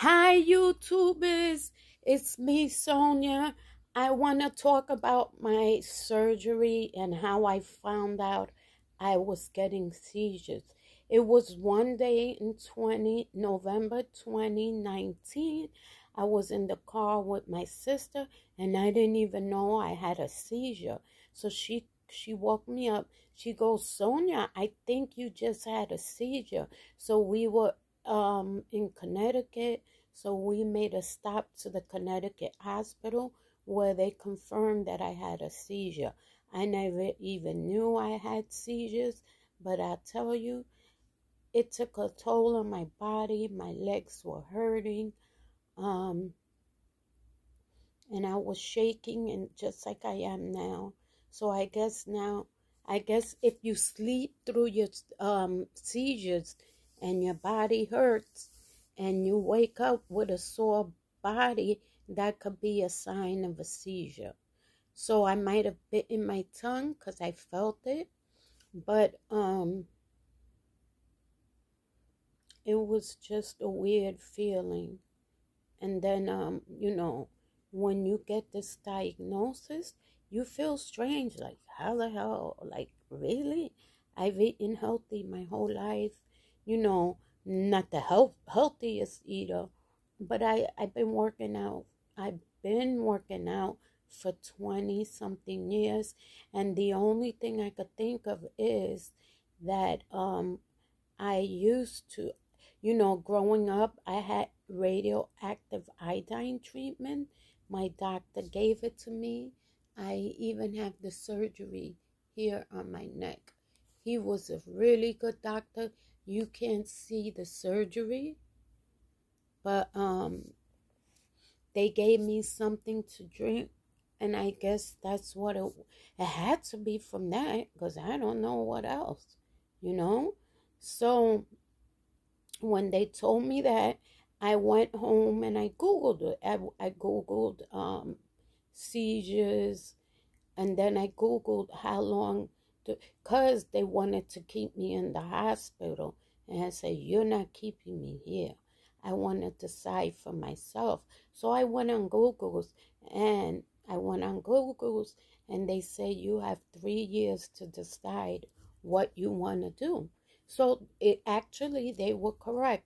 Hi, YouTubers. It's me, Sonia. I want to talk about my surgery and how I found out I was getting seizures. It was one day in 20 November 2019. I was in the car with my sister and I didn't even know I had a seizure. So she she woke me up. She goes, "Sonia, I think you just had a seizure." So we were um, in Connecticut. So we made a stop to the Connecticut hospital where they confirmed that I had a seizure. I never even knew I had seizures, but I tell you, it took a toll on my body. My legs were hurting. Um, and I was shaking and just like I am now. So I guess now, I guess if you sleep through your um, seizures, and your body hurts and you wake up with a sore body, that could be a sign of a seizure. So I might have bitten my tongue because I felt it, but um, it was just a weird feeling. And then, um, you know, when you get this diagnosis, you feel strange. Like, how the hell? Like, really? I've eaten healthy my whole life you know, not the health, healthiest eater, but I, I've been working out. I've been working out for 20 something years. And the only thing I could think of is that um, I used to, you know, growing up, I had radioactive iodine treatment. My doctor gave it to me. I even have the surgery here on my neck. He was a really good doctor you can't see the surgery, but um, they gave me something to drink, and I guess that's what it, it had to be from that because I don't know what else, you know. So when they told me that, I went home and I googled it. I, I googled um, seizures, and then I googled how long because they wanted to keep me in the hospital. And I said, You're not keeping me here. I want to decide for myself. So I went on Google's and I went on Google's and they say you have three years to decide what you want to do. So it actually they were correct.